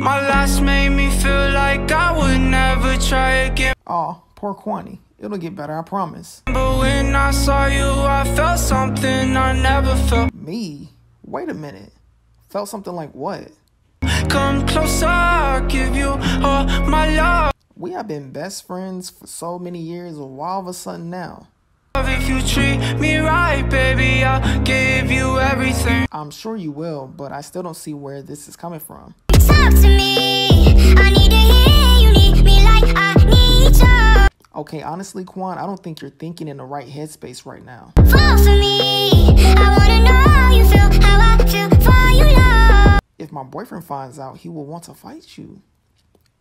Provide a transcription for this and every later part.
My last made me feel like I would never try again. Oh, poor Kwani. It'll get better, I promise. But when I saw you, I felt something I never felt. Me? Wait a minute. Felt something like what? Come closer, I'll give you all my love. We have been best friends for so many years, why all of a sudden now? If you treat me right, baby, I'll give you everything. I'm sure you will, but I still don't see where this is coming from. Okay, honestly, Quan, I don't think you're thinking in the right headspace right now. Fall for me. I wanna know you feel, how I feel for you. If my boyfriend finds out, he will want to fight you.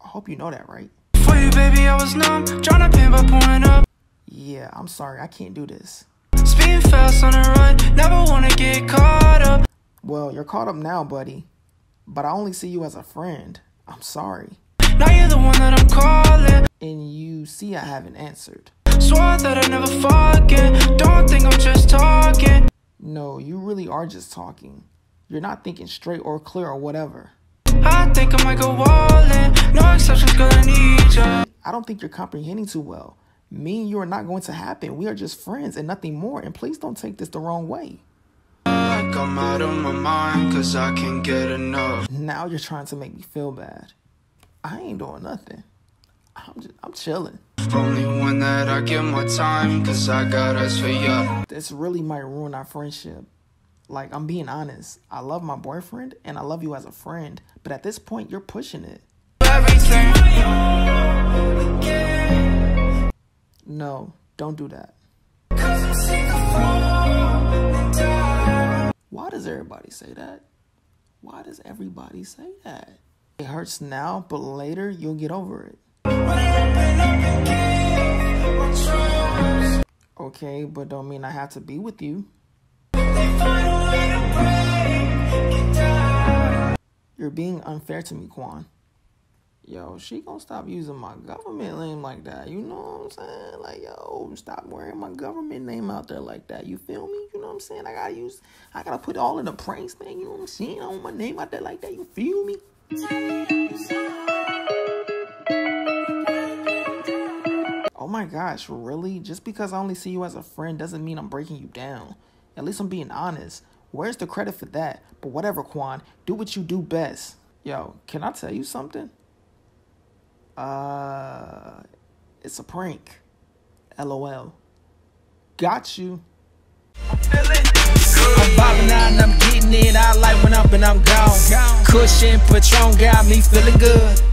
I hope you know that, right? For you, baby, I was numb. Trying to pin by pouring up. Yeah, I'm sorry, I can't do this. Speeding fast on the run. Never wanna get caught up. Well, you're caught up now, buddy. But I only see you as a friend. I'm sorry. Now you're the one that I'm calling. See I haven't answered. Swore that I never forget. Don't think I'm just talking. No, you really are just talking. You're not thinking straight or clear or whatever. I think I might go all in. No exceptions, I need ya. I don't think you're comprehending too well. Me and you are not going to happen. We are just friends and nothing more. And please don't take this the wrong way. Like I'm out of my mind, cause I can't get enough. Now you're trying to make me feel bad. I ain't doing nothing. I'm just, I'm chilling. Only one that I give my time, cause I got us for ya. This really might ruin our friendship. Like, I'm being honest. I love my boyfriend and I love you as a friend. But at this point, you're pushing it. Everything. No, don't do that. Cause I'm sick of falling down. Why does everybody say that? Why does everybody say that? It hurts now, but later you'll get over it. Okay, but don't mean I have to be with you. You're being unfair to me, Quan. Yo, she gonna stop using my government name like that. You know what I'm saying? Like, yo, stop wearing my government name out there like that. You feel me? You know what I'm saying? I gotta use, I gotta put all in the pranks, man. You know what I'm saying? I want my name out there like that. You feel me? Oh my gosh, really? Just because I only see you as a friend doesn't mean I'm breaking you down. At least I'm being honest. Where's the credit for that? But whatever, Quan. Do what you do best. Yo, can I tell you something? Uh, it's a prank. LOL. Got you. I'm out and I'm getting it. I like when and I'm gone. Cushion Patron got me feeling good.